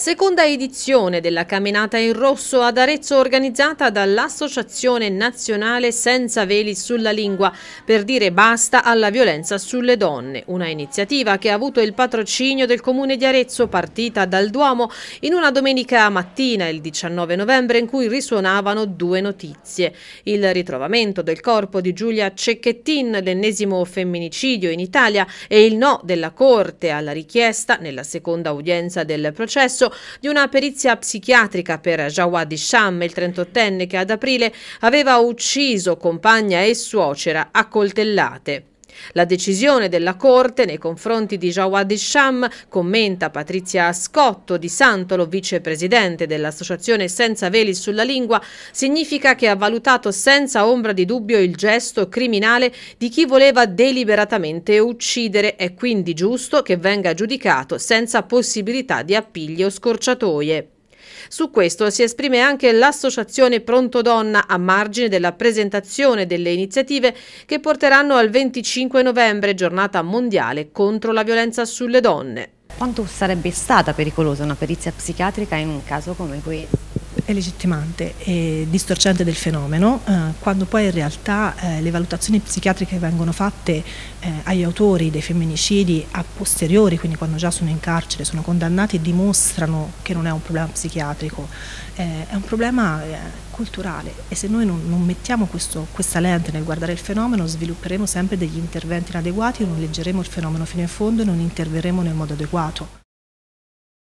Seconda edizione della Camminata in Rosso ad Arezzo organizzata dall'Associazione Nazionale Senza Veli sulla Lingua per dire basta alla violenza sulle donne, una iniziativa che ha avuto il patrocinio del Comune di Arezzo partita dal Duomo in una domenica mattina il 19 novembre in cui risuonavano due notizie. Il ritrovamento del corpo di Giulia Cecchettin, l'ennesimo femminicidio in Italia e il no della Corte alla richiesta nella seconda udienza del processo di una perizia psichiatrica per Jawad Isham, il 38enne che ad aprile aveva ucciso compagna e suocera a coltellate. La decisione della Corte nei confronti di Jawad Isham, commenta Patrizia Scotto di Santolo, vicepresidente dell'Associazione Senza Veli sulla Lingua, significa che ha valutato senza ombra di dubbio il gesto criminale di chi voleva deliberatamente uccidere. È quindi giusto che venga giudicato senza possibilità di appigli o scorciatoie. Su questo si esprime anche l'associazione Pronto Donna a margine della presentazione delle iniziative che porteranno al 25 novembre, giornata mondiale contro la violenza sulle donne. Quanto sarebbe stata pericolosa una perizia psichiatrica in un caso come questo? È legittimante e distorcente del fenomeno, eh, quando poi in realtà eh, le valutazioni psichiatriche vengono fatte eh, agli autori dei femminicidi a posteriori, quindi quando già sono in carcere, sono condannati, dimostrano che non è un problema psichiatrico, eh, è un problema eh, culturale e se noi non, non mettiamo questo, questa lente nel guardare il fenomeno svilupperemo sempre degli interventi inadeguati, non leggeremo il fenomeno fino in fondo e non interverremo nel modo adeguato.